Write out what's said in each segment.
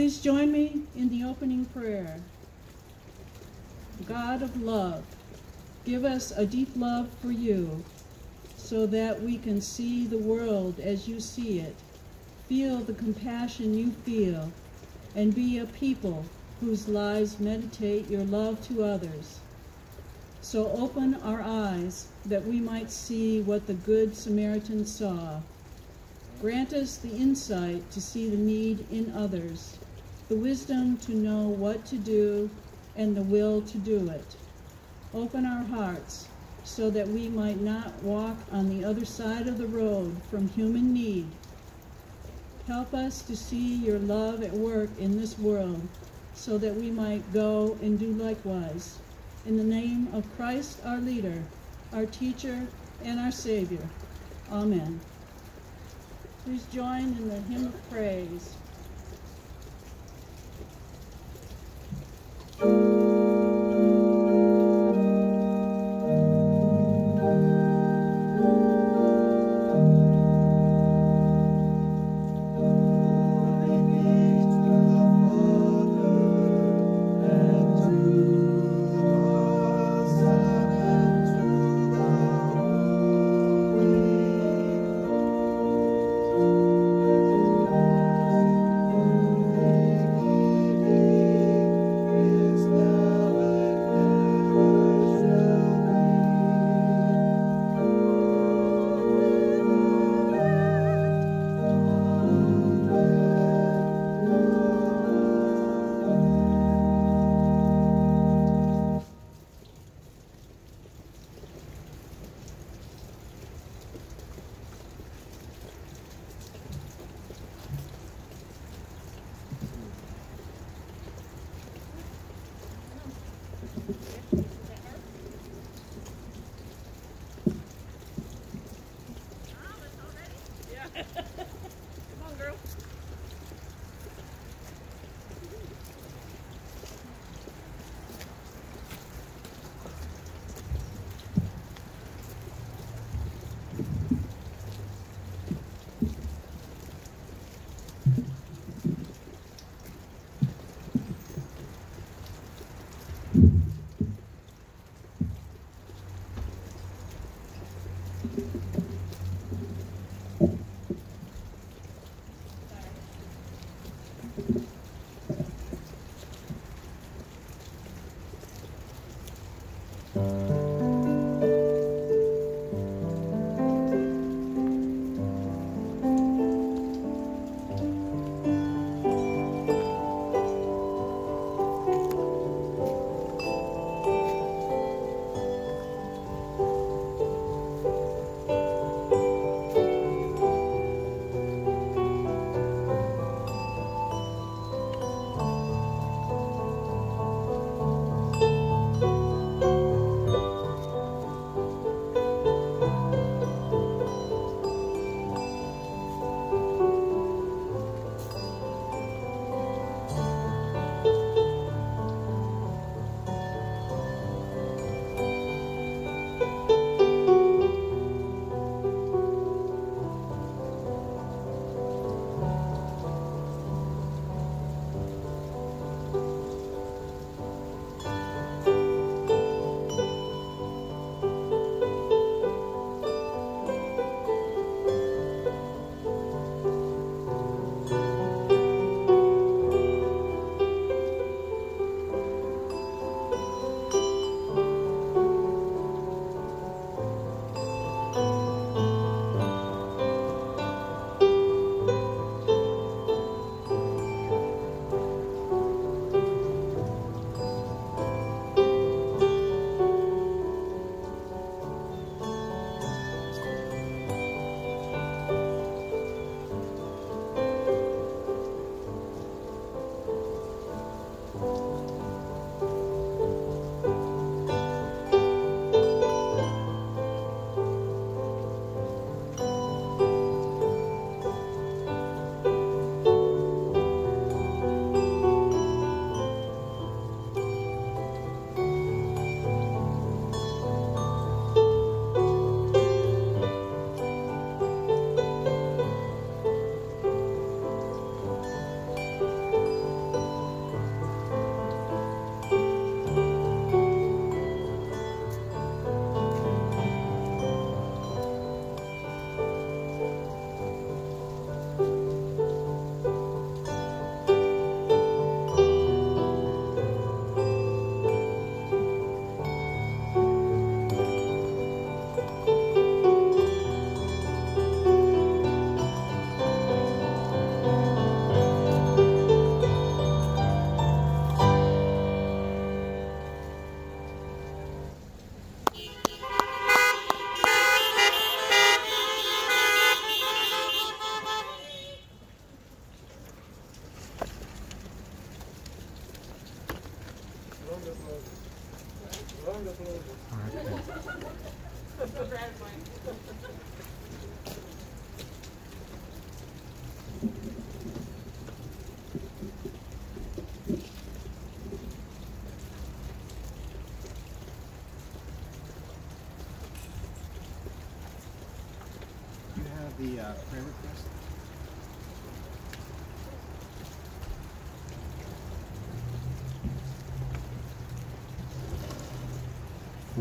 Please join me in the opening prayer. God of love, give us a deep love for you so that we can see the world as you see it, feel the compassion you feel, and be a people whose lives meditate your love to others. So open our eyes that we might see what the Good Samaritan saw. Grant us the insight to see the need in others, the wisdom to know what to do, and the will to do it. Open our hearts so that we might not walk on the other side of the road from human need. Help us to see your love at work in this world so that we might go and do likewise. In the name of Christ our leader, our teacher, and our Savior. Amen. Please join in the hymn of praise. thank you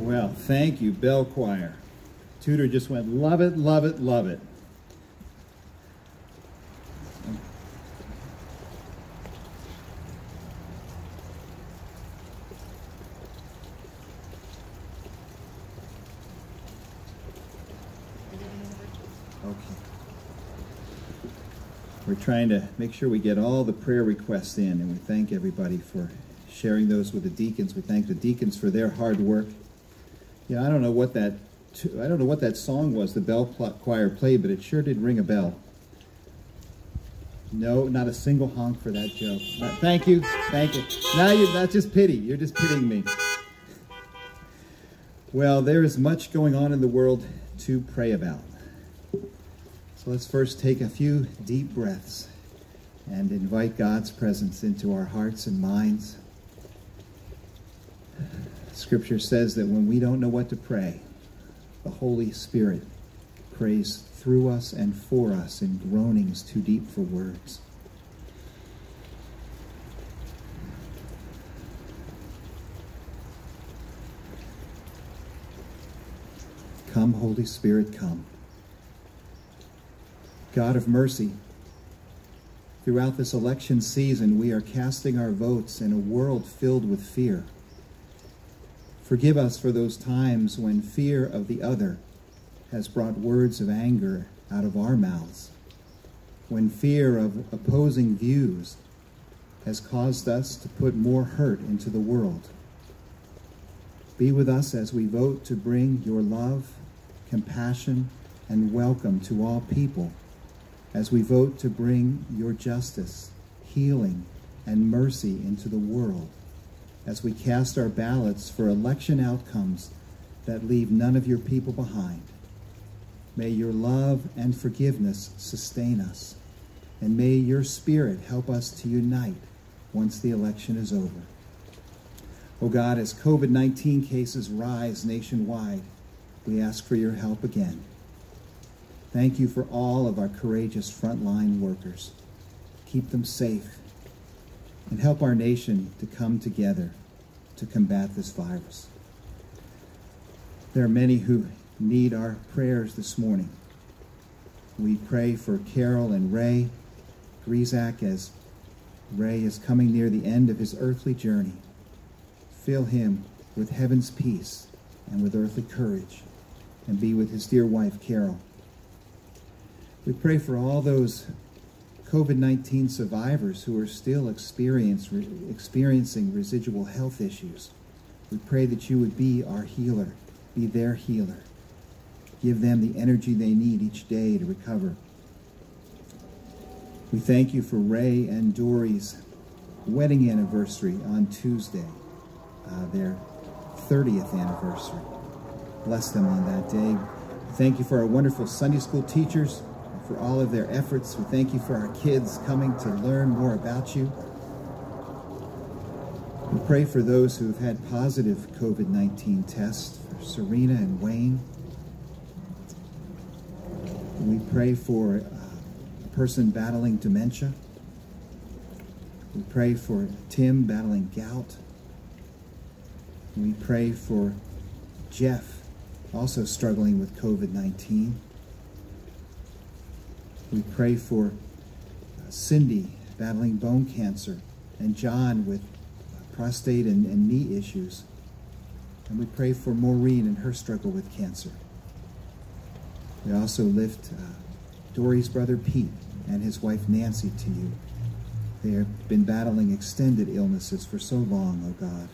Well, thank you, Bell Choir. Tudor just went, love it, love it, love it. Okay. We're trying to make sure we get all the prayer requests in, and we thank everybody for sharing those with the deacons. We thank the deacons for their hard work. Yeah, I don't know what that I don't know what that song was the bell choir played, but it sure did ring a bell. No, not a single honk for that joke. Thank you, thank you. Now you're not just pity, you're just pitying me. Well, there is much going on in the world to pray about. So let's first take a few deep breaths and invite God's presence into our hearts and minds. Scripture says that when we don't know what to pray, the Holy Spirit prays through us and for us in groanings too deep for words. Come, Holy Spirit, come. God of mercy, throughout this election season, we are casting our votes in a world filled with fear. Forgive us for those times when fear of the other has brought words of anger out of our mouths, when fear of opposing views has caused us to put more hurt into the world. Be with us as we vote to bring your love, compassion, and welcome to all people, as we vote to bring your justice, healing, and mercy into the world as we cast our ballots for election outcomes that leave none of your people behind. May your love and forgiveness sustain us, and may your spirit help us to unite once the election is over. Oh God, as COVID 19 cases rise nationwide, we ask for your help again. Thank you for all of our courageous frontline workers. Keep them safe and help our nation to come together to combat this virus. There are many who need our prayers this morning. We pray for Carol and Ray Griezak as Ray is coming near the end of his earthly journey. Fill him with heaven's peace and with earthly courage, and be with his dear wife, Carol. We pray for all those COVID 19 survivors who are still experience, re, experiencing residual health issues. We pray that you would be our healer, be their healer. Give them the energy they need each day to recover. We thank you for Ray and Dory's wedding anniversary on Tuesday, uh, their 30th anniversary. Bless them on that day. Thank you for our wonderful Sunday school teachers for all of their efforts. We thank you for our kids coming to learn more about you. We pray for those who have had positive COVID 19 tests, for Serena and Wayne. We pray for uh, a person battling dementia. We pray for Tim battling gout. We pray for Jeff, also struggling with COVID 19. We pray for uh, Cindy battling bone cancer and John with uh, prostate and, and knee issues. And we pray for Maureen and her struggle with cancer. We also lift uh, Dory's brother Pete and his wife Nancy to you. They have been battling extended illnesses for so long, oh God.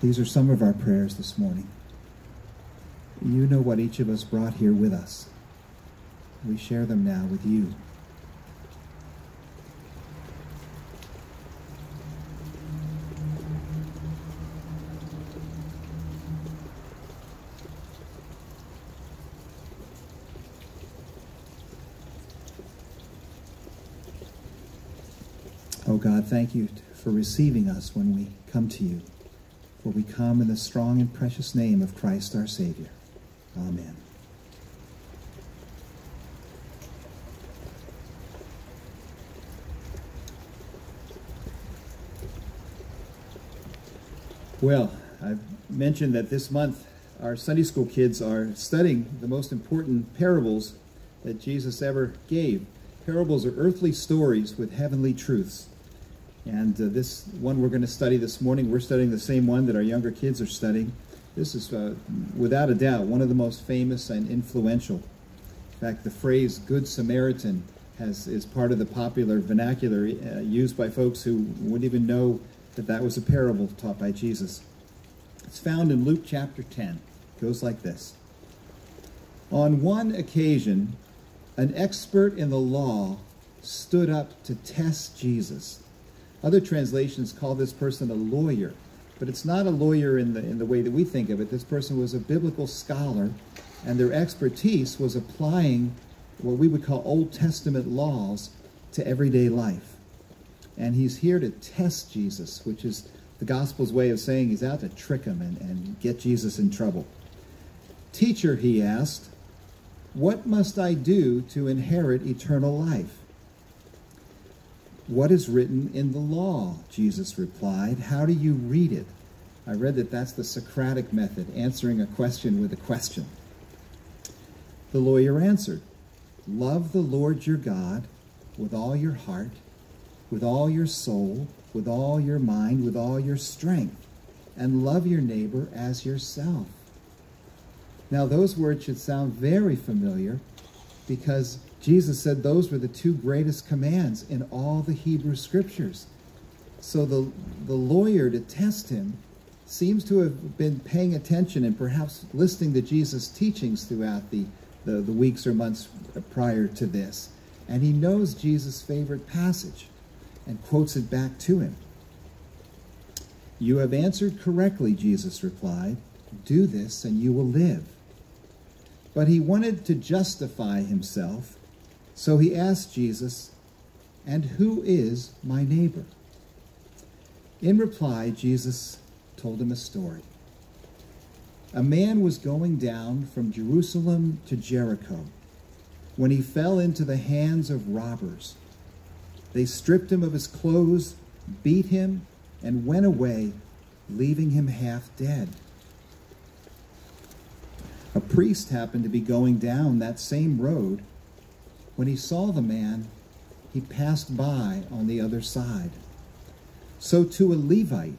These are some of our prayers this morning. You know what each of us brought here with us. We share them now with you. Oh God, thank you for receiving us when we come to you, for we come in the strong and precious name of Christ our Savior. Amen. Well, I've mentioned that this month our Sunday school kids are studying the most important parables that Jesus ever gave. Parables are earthly stories with heavenly truths. And uh, this one we're going to study this morning, we're studying the same one that our younger kids are studying. This is, uh, without a doubt, one of the most famous and influential. In fact, the phrase Good Samaritan has, is part of the popular vernacular uh, used by folks who wouldn't even know that that was a parable taught by Jesus. It's found in Luke chapter 10. It goes like this On one occasion, an expert in the law stood up to test Jesus. Other translations call this person a lawyer, but it's not a lawyer in the, in the way that we think of it. This person was a biblical scholar, and their expertise was applying what we would call Old Testament laws to everyday life. And he's here to test Jesus, which is the gospel's way of saying he's out to trick him and, and get Jesus in trouble. Teacher, he asked, what must I do to inherit eternal life? What is written in the law? Jesus replied. How do you read it? I read that that's the Socratic method, answering a question with a question. The lawyer answered, Love the Lord your God with all your heart with all your soul, with all your mind, with all your strength, and love your neighbor as yourself. Now, those words should sound very familiar because Jesus said those were the two greatest commands in all the Hebrew scriptures. So the, the lawyer to test him seems to have been paying attention and perhaps listening to Jesus' teachings throughout the, the, the weeks or months prior to this. And he knows Jesus' favorite passage and quotes it back to him. You have answered correctly, Jesus replied. Do this and you will live. But he wanted to justify himself, so he asked Jesus, And who is my neighbor? In reply, Jesus told him a story. A man was going down from Jerusalem to Jericho when he fell into the hands of robbers they stripped him of his clothes, beat him, and went away, leaving him half dead. A priest happened to be going down that same road. When he saw the man, he passed by on the other side. So to a Levite,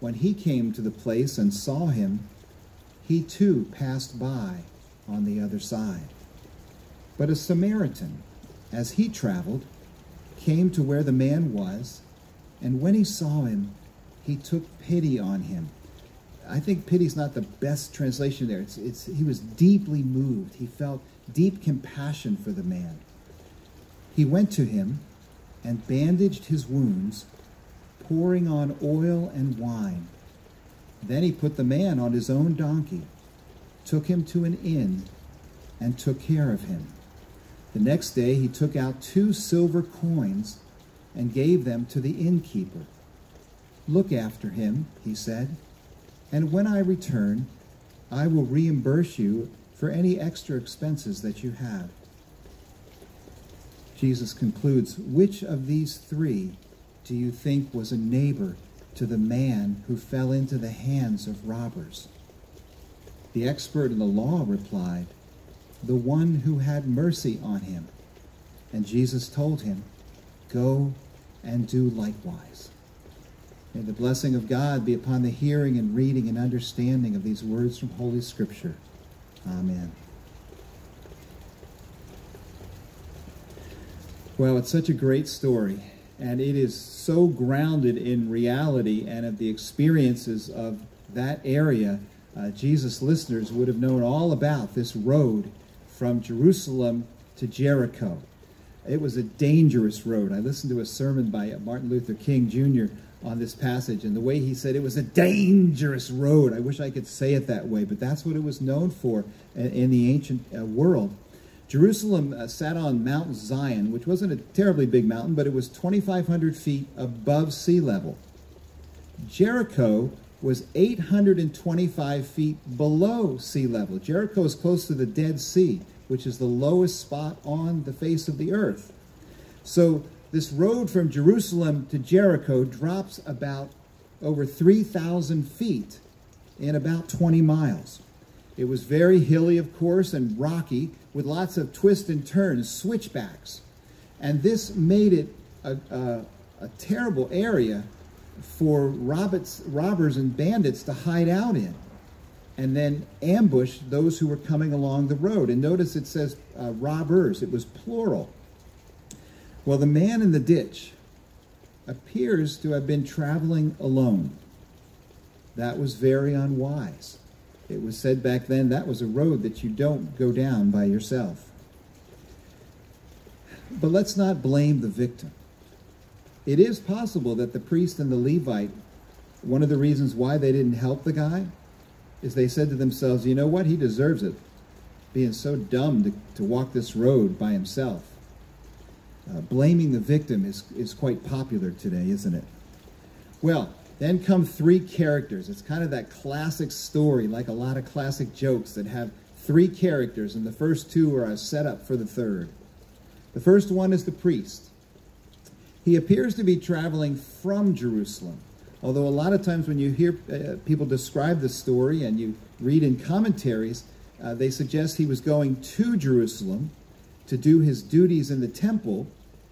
when he came to the place and saw him, he too passed by on the other side. But a Samaritan, as he traveled, came to where the man was, and when he saw him, he took pity on him. I think pity is not the best translation there. It's, it's, he was deeply moved. He felt deep compassion for the man. He went to him and bandaged his wounds, pouring on oil and wine. Then he put the man on his own donkey, took him to an inn, and took care of him. The next day he took out two silver coins and gave them to the innkeeper. Look after him, he said, and when I return, I will reimburse you for any extra expenses that you had. Jesus concludes, Which of these three do you think was a neighbor to the man who fell into the hands of robbers? The expert in the law replied, the one who had mercy on him. And Jesus told him, Go and do likewise. May the blessing of God be upon the hearing and reading and understanding of these words from Holy Scripture. Amen. Well, it's such a great story, and it is so grounded in reality and of the experiences of that area. Uh, Jesus' listeners would have known all about this road from Jerusalem to Jericho. It was a dangerous road. I listened to a sermon by Martin Luther King Jr. on this passage, and the way he said it was a dangerous road. I wish I could say it that way, but that's what it was known for in the ancient uh, world. Jerusalem uh, sat on Mount Zion, which wasn't a terribly big mountain, but it was 2,500 feet above sea level. Jericho was 825 feet below sea level. Jericho is close to the Dead Sea, which is the lowest spot on the face of the earth. So this road from Jerusalem to Jericho drops about over 3,000 feet in about 20 miles. It was very hilly, of course, and rocky, with lots of twists and turns, switchbacks. And this made it a, a, a terrible area for robbers, robbers and bandits to hide out in and then ambush those who were coming along the road. And notice it says uh, robbers, it was plural. Well, the man in the ditch appears to have been traveling alone. That was very unwise. It was said back then that was a road that you don't go down by yourself. But let's not blame the victim. It is possible that the priest and the Levite, one of the reasons why they didn't help the guy is they said to themselves, you know what? He deserves it, being so dumb to, to walk this road by himself. Uh, blaming the victim is, is quite popular today, isn't it? Well, then come three characters. It's kind of that classic story, like a lot of classic jokes that have three characters, and the first two are a setup for the third. The first one is the priest. He appears to be traveling from Jerusalem. Although a lot of times when you hear uh, people describe the story and you read in commentaries, uh, they suggest he was going to Jerusalem to do his duties in the temple,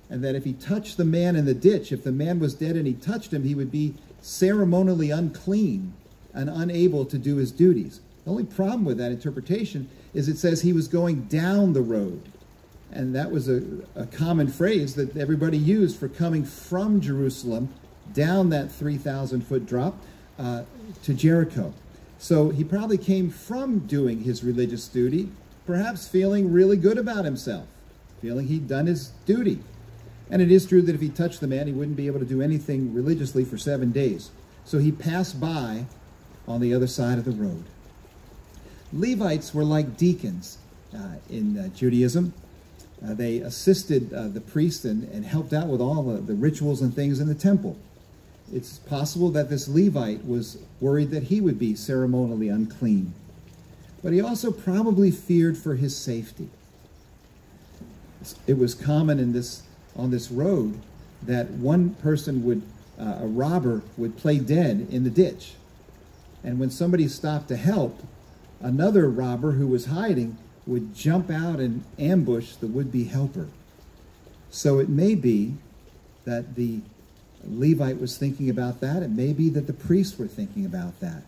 and that if he touched the man in the ditch, if the man was dead and he touched him, he would be ceremonially unclean and unable to do his duties. The only problem with that interpretation is it says he was going down the road. And that was a, a common phrase that everybody used for coming from Jerusalem down that 3,000 foot drop uh, to Jericho. So he probably came from doing his religious duty, perhaps feeling really good about himself, feeling he'd done his duty. And it is true that if he touched the man, he wouldn't be able to do anything religiously for seven days. So he passed by on the other side of the road. Levites were like deacons uh, in uh, Judaism. Uh, they assisted uh, the priest and, and, helped out with all the, the rituals and things in the temple it's possible that this Levite was worried that he would be ceremonially unclean. But he also probably feared for his safety. It was common in this on this road that one person would uh, a robber would play dead in the ditch. And when somebody stopped to help, another robber who was hiding would jump out and ambush the would-be helper. So it may be that the Levite was thinking about that. It may be that the priests were thinking about that.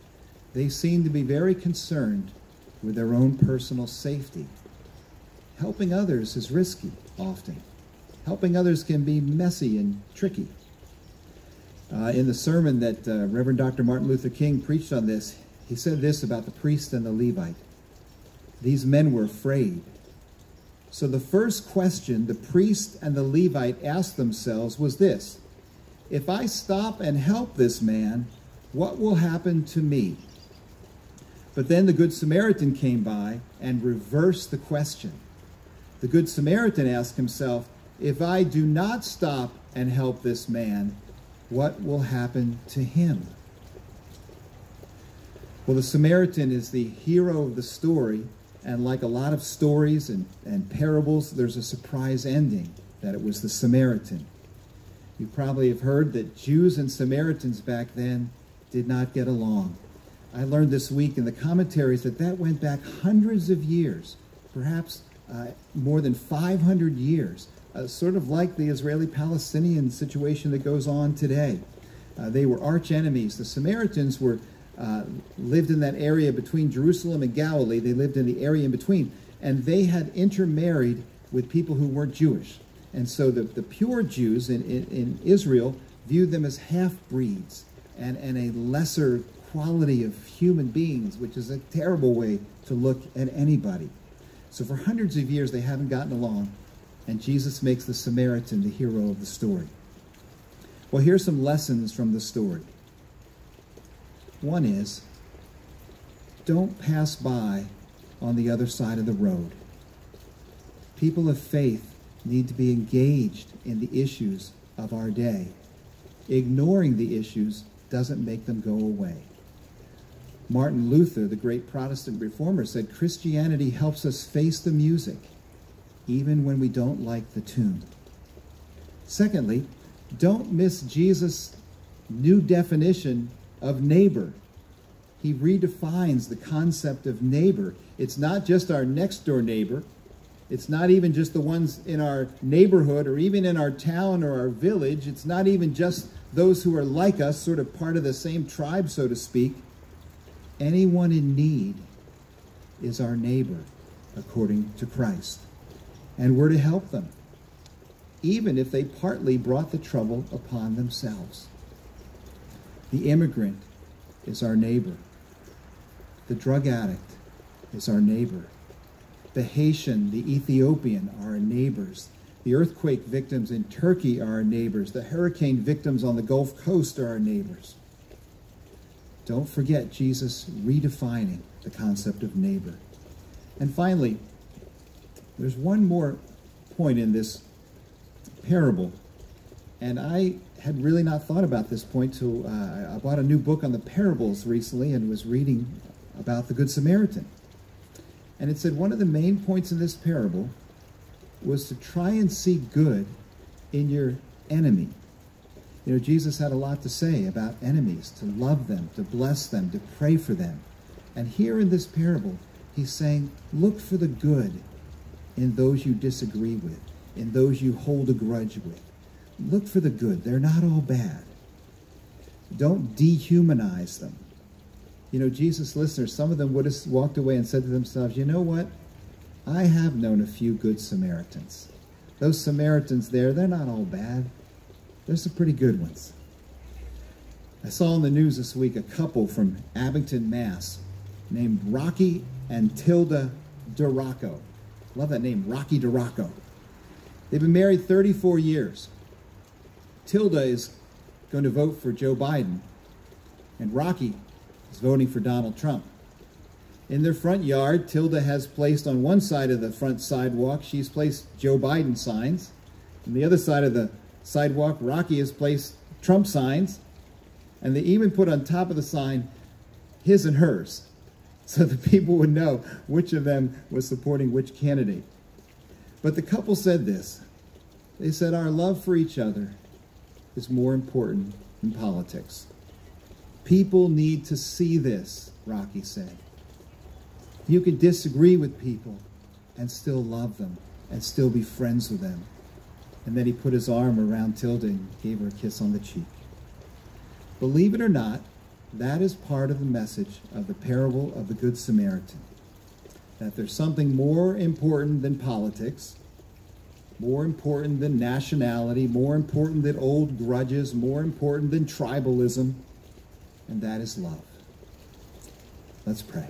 They seem to be very concerned with their own personal safety. Helping others is risky often. Helping others can be messy and tricky. Uh, in the sermon that uh, Reverend Dr. Martin Luther King preached on this, he said this about the priest and the Levite. These men were afraid. So the first question the priest and the Levite asked themselves was this if I stop and help this man, what will happen to me? But then the Good Samaritan came by and reversed the question. The Good Samaritan asked himself, If I do not stop and help this man, what will happen to him? Well, the Samaritan is the hero of the story, and like a lot of stories and, and parables, there's a surprise ending that it was the Samaritan. You probably have heard that Jews and Samaritans back then did not get along. I learned this week in the commentaries that that went back hundreds of years, perhaps uh, more than 500 years, uh, sort of like the Israeli-Palestinian situation that goes on today. Uh, they were arch enemies. The Samaritans were uh, lived in that area between Jerusalem and Galilee. They lived in the area in between, and they had intermarried with people who weren't Jewish. And so the, the pure Jews in, in, in Israel viewed them as half-breeds and, and a lesser quality of human beings, which is a terrible way to look at anybody. So for hundreds of years, they haven't gotten along, and Jesus makes the Samaritan the hero of the story. Well, here's some lessons from the story. One is, don't pass by on the other side of the road. People of faith need to be engaged in the issues of our day. Ignoring the issues doesn't make them go away. Martin Luther, the great Protestant reformer, said Christianity helps us face the music, even when we don't like the tune. Secondly, don't miss Jesus new definition of neighbor. He redefines the concept of neighbor. It's not just our next door neighbor. It's not even just the ones in our neighborhood or even in our town or our village. It's not even just those who are like us, sort of part of the same tribe, so to speak. Anyone in need is our neighbor, according to Christ. And we're to help them, even if they partly brought the trouble upon themselves. The immigrant is our neighbor. The drug addict is our neighbor. The Haitian, the Ethiopian are our neighbors. The earthquake victims in Turkey are our neighbors. The hurricane victims on the Gulf Coast are our neighbors. Don't forget Jesus redefining the concept of neighbor. And finally, there's one more point in this parable, and I had really not thought about this point till uh, I bought a new book on the parables recently and was reading about the Good Samaritan. And it said one of the main points in this parable was to try and see good in your enemy. You know, Jesus had a lot to say about enemies, to love them, to bless them, to pray for them. And here in this parable, he's saying, look for the good in those you disagree with, in those you hold a grudge with. Look for the good. They're not all bad. Don't dehumanize them. You know, Jesus' listeners, some of them would have walked away and said to themselves, you know what? I have known a few good Samaritans. Those Samaritans there, they're not all bad. There's some pretty good ones. I saw in the news this week a couple from Abington, Mass, named Rocky and Tilda Duraco. Love that name, Rocky Duraco. They've been married 34 years. Tilda is going to vote for Joe Biden, and Rocky is voting for Donald Trump. In their front yard, Tilda has placed on one side of the front sidewalk, she's placed Joe Biden signs. On the other side of the sidewalk, Rocky has placed Trump signs. And they even put on top of the sign his and hers so the people would know which of them was supporting which candidate. But the couple said this. They said, Our love for each other is more important than politics. People need to see this, Rocky said. You can disagree with people and still love them and still be friends with them. And then he put his arm around Tilda and gave her a kiss on the cheek. Believe it or not, that is part of the message of the parable of the Good Samaritan. That there's something more important than politics, more important than nationality, more important than old grudges, more important than tribalism, and that is love. Let's pray.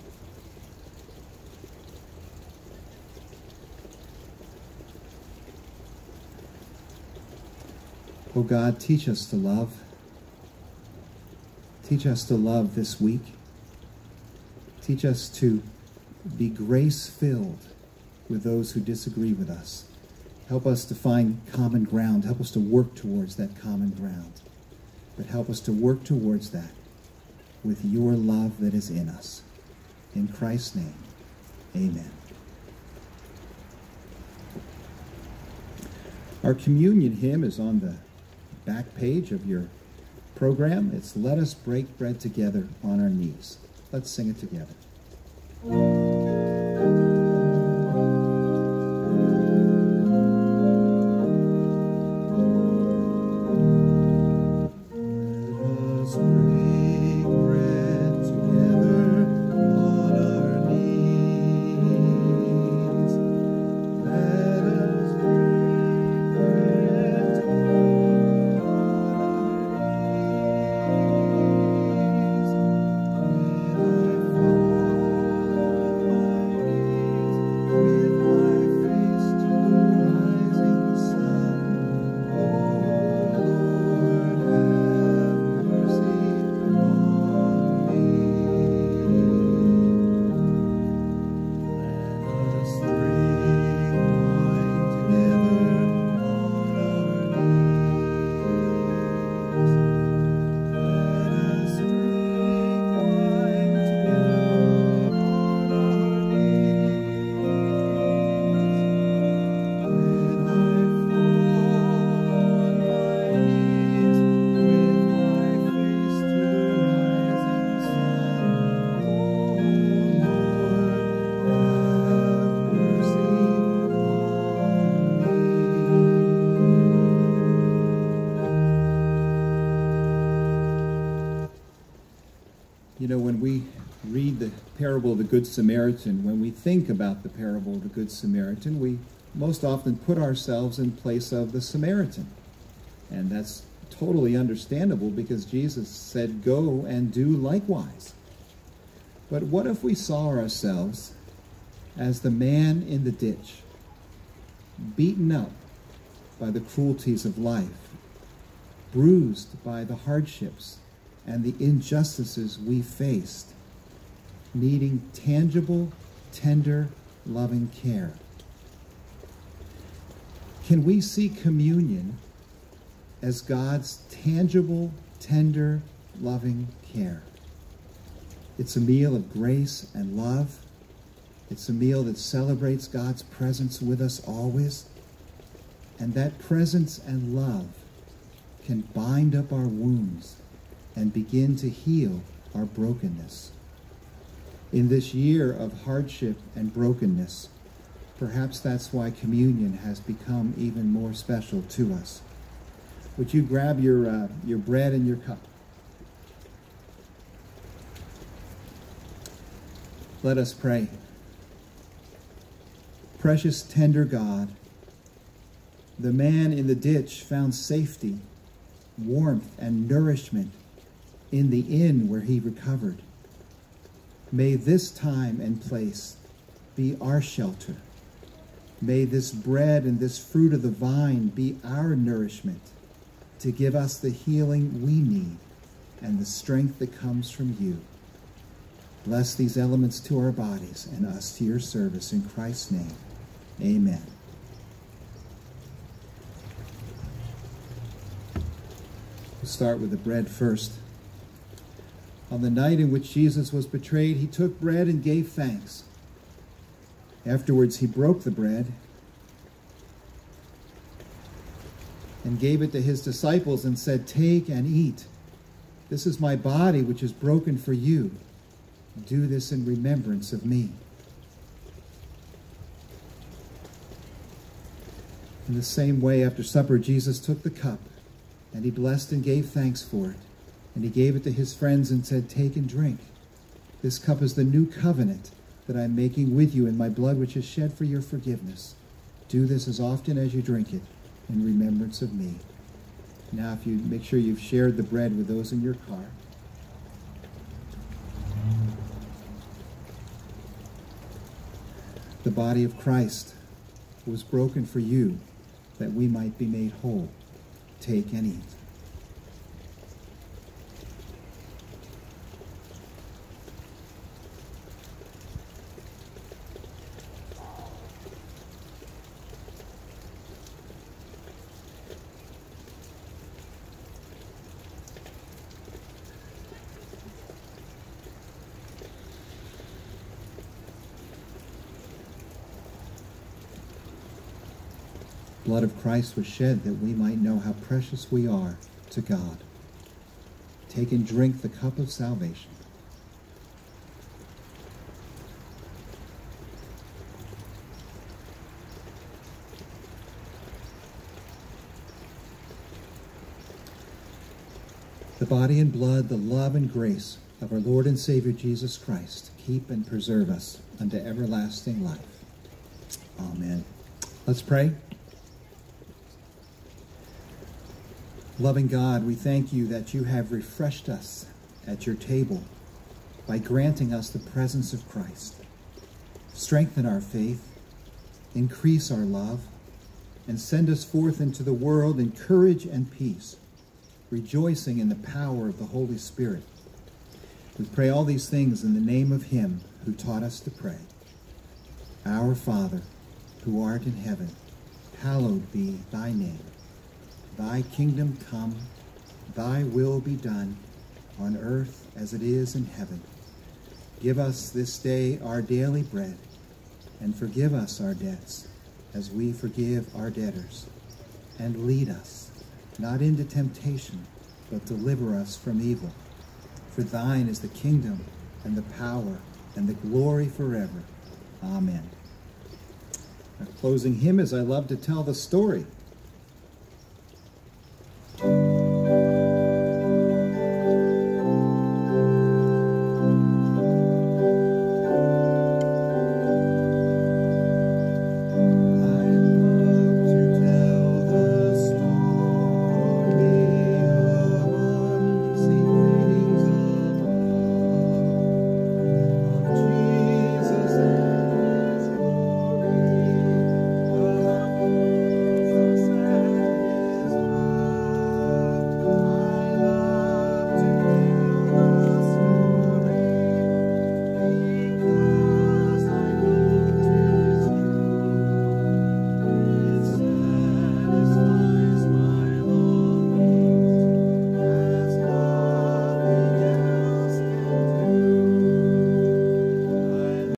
Oh God, teach us to love. Teach us to love this week. Teach us to be grace filled with those who disagree with us. Help us to find common ground. Help us to work towards that common ground. But help us to work towards that with your love that is in us. In Christ's name, amen. Our communion hymn is on the back page of your program. It's Let Us Break Bread Together on Our Knees. Let's sing it together. Good Samaritan, when we think about the parable of the Good Samaritan, we most often put ourselves in place of the Samaritan. And that's totally understandable because Jesus said, Go and do likewise. But what if we saw ourselves as the man in the ditch, beaten up by the cruelties of life, bruised by the hardships and the injustices we faced, needing tangible, tender, loving care? Can we see communion as God's tangible, tender, loving care? It's a meal of grace and love. It's a meal that celebrates God's presence with us always. And that presence and love can bind up our wounds and begin to heal our brokenness. In this year of hardship and brokenness, perhaps that's why communion has become even more special to us. Would you grab your, uh, your bread and your cup? Let us pray. Precious, tender God, the man in the ditch found safety, warmth, and nourishment in the inn where he recovered. May this time and place be our shelter. May this bread and this fruit of the vine be our nourishment to give us the healing we need and the strength that comes from you. Bless these elements to our bodies and us to your service. In Christ's name, amen. We'll start with the bread first. On the night in which Jesus was betrayed, he took bread and gave thanks. Afterwards, he broke the bread and gave it to his disciples and said, Take and eat. This is my body, which is broken for you. Do this in remembrance of me. In the same way, after supper, Jesus took the cup, and he blessed and gave thanks for it. And he gave it to his friends and said, Take and drink. This cup is the new covenant that I am making with you in my blood, which is shed for your forgiveness. Do this as often as you drink it in remembrance of me. Now, if you make sure you've shared the bread with those in your car. The body of Christ was broken for you that we might be made whole. Take and eat. Blood of Christ was shed that we might know how precious we are to God. Take and drink the cup of salvation. The body and blood, the love and grace of our Lord and Savior Jesus Christ keep and preserve us unto everlasting life. Amen. Let's pray. Loving God, we thank you that you have refreshed us at your table by granting us the presence of Christ. Strengthen our faith, increase our love, and send us forth into the world in courage and peace, rejoicing in the power of the Holy Spirit. We pray all these things in the name of him who taught us to pray. Our Father, who art in heaven, hallowed be thy name. Thy kingdom come, thy will be done, on earth as it is in heaven. Give us this day our daily bread, and forgive us our debts, as we forgive our debtors. And lead us, not into temptation, but deliver us from evil. For thine is the kingdom, and the power, and the glory forever. Amen. Our closing hymn is I love to tell the story